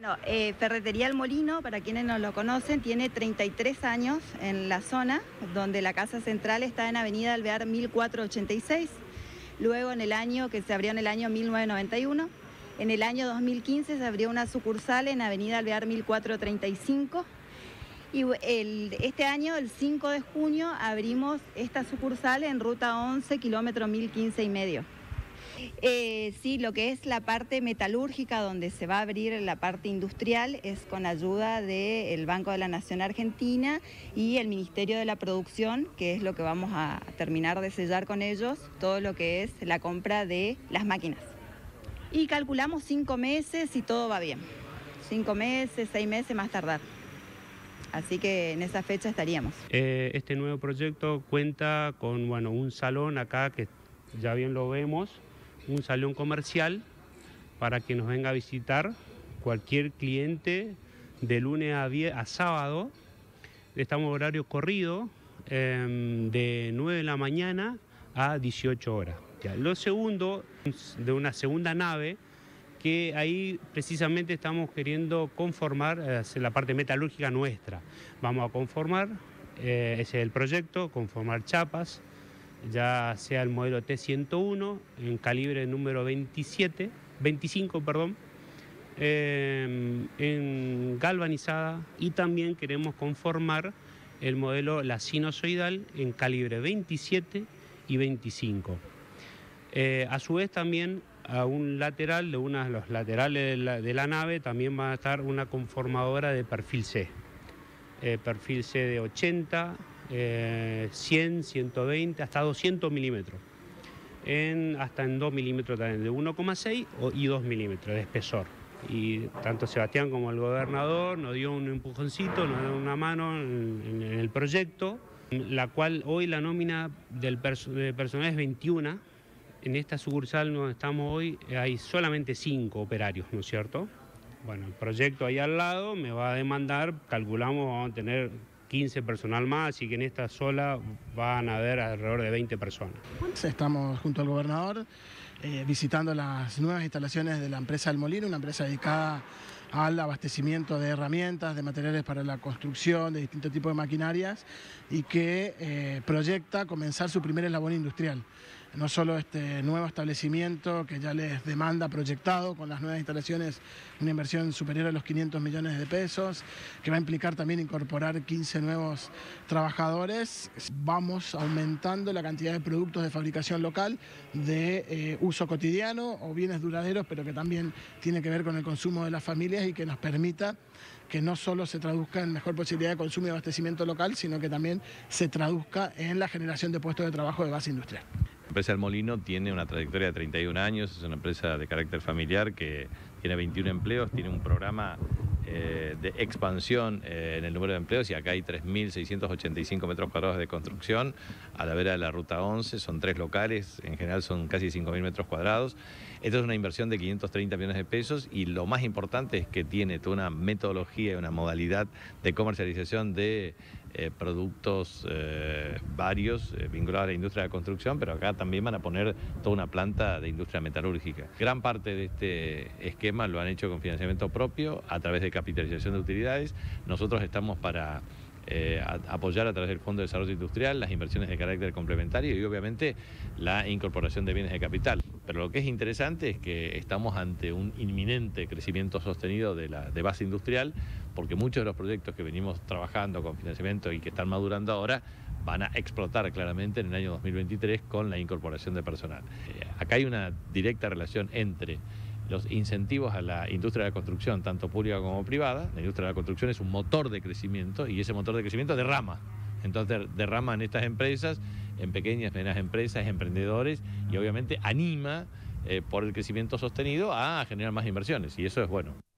Bueno, eh, Ferretería El Molino, para quienes no lo conocen, tiene 33 años en la zona, donde la casa central está en Avenida Alvear 1486. Luego, en el año que se abrió en el año 1991, en el año 2015 se abrió una sucursal en Avenida Alvear 1435. Y este año, el 5 de junio, abrimos esta sucursal en ruta 11, kilómetro 1015 y medio. Eh, sí, lo que es la parte metalúrgica, donde se va a abrir la parte industrial, es con ayuda del Banco de la Nación Argentina y el Ministerio de la Producción, que es lo que vamos a terminar de sellar con ellos, todo lo que es la compra de las máquinas. Y calculamos cinco meses y todo va bien. Cinco meses, seis meses más tardar. Así que en esa fecha estaríamos. Eh, este nuevo proyecto cuenta con bueno, un salón acá que ya bien lo vemos, un salón comercial para que nos venga a visitar cualquier cliente de lunes a, sábado. Estamos horario corrido em, de 9 de la mañana a 18 horas. Lo segundo, de una segunda nave, que ahí precisamente estamos queriendo conformar eh, la parte metalúrgica nuestra. Vamos a conformar, eh, ese es el proyecto, conformar chapas, ya sea el modelo T101 en calibre número 27, 25, perdón, em, en galvanizada y también queremos conformar el modelo la sinusoidal en calibre 27 y 25. Eh, a su vez también a un lateral de uno de los laterales de la, nave también va a estar una conformadora de perfil C. Eh, perfil C de 80, 100, 120, hasta 200 milímetros. Hasta en 2 milímetros también, de 1,6 y 2 milímetros de espesor. Y tanto Sebastián como el gobernador nos dio un empujoncito, nos dio una mano en, el proyecto, la cual hoy la nómina del, personal es 21. En esta sucursal donde estamos hoy hay solamente 5 operarios, ¿no es cierto? Bueno, el proyecto ahí al lado me va a demandar, calculamos, vamos a tener 15 personal más y que en esta sola van a haber alrededor de 20 personas. Estamos junto al gobernador eh, visitando las nuevas instalaciones de la empresa El Molino, una empresa dedicada al abastecimiento de herramientas, de materiales para la construcción, de distintos tipos de maquinarias y que eh, proyecta comenzar su primer eslabón industrial no solo este nuevo establecimiento que ya les demanda proyectado con las nuevas instalaciones una inversión superior a los 500 millones de pesos, que va a implicar también incorporar 15 nuevos trabajadores. Vamos aumentando la cantidad de productos de fabricación local de eh, uso cotidiano o bienes duraderos, pero que también tiene que ver con el consumo de las familias y que nos permita que no solo se traduzca en mejor posibilidad de consumo y abastecimiento local, sino que también se traduzca en la generación de puestos de trabajo de base industrial. La empresa El Molino tiene una trayectoria de 31 años, es una empresa de carácter familiar que tiene 21 empleos, tiene un programa eh, de expansión eh, en el número de empleos y acá hay 3.685 metros cuadrados de construcción a la vera de la ruta 11, son tres locales, en general son casi 5.000 metros cuadrados. Esto es una inversión de 530 millones de pesos y lo más importante es que tiene toda una metodología y una modalidad de comercialización de eh, productos varios vinculados a la industria de la construcción, pero acá también van a poner toda una planta de industria metalúrgica. Gran parte de este esquema lo han hecho con financiamiento propio a través de capitalización de utilidades. Nosotros estamos para eh, apoyar a través del Fondo de Desarrollo Industrial las inversiones de carácter complementario y obviamente la incorporación de bienes de capital. Pero lo que es interesante es que estamos ante un inminente crecimiento sostenido de, la, de base industrial porque muchos de los proyectos que venimos trabajando con financiamiento y que están madurando ahora van a explotar claramente en el año 2023 con la incorporación de personal. Eh, acá hay una directa relación entre los incentivos a la industria de la construcción, tanto pública como privada. La industria de la construcción es un motor de crecimiento y ese motor de crecimiento derrama. Entonces derrama en estas empresas, en pequeñas, medianas empresas, emprendedores y obviamente anima eh, por el crecimiento sostenido a generar más inversiones y eso es bueno.